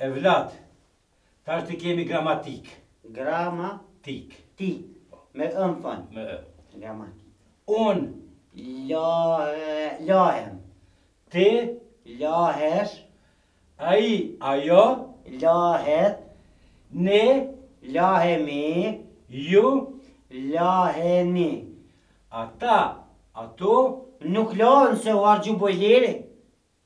Evlat, tashti kemi gramatik. Grama. Tik. Tik. Po. Me ë më thonë. Me ë. Gramatik. Unë. Lahem. Ti. Lahesh. Ai, ajo. Lahet. Ne. Lahemi. Ju. Laheni. Ata. Ato. Nuk lahen se u hargju bojleri.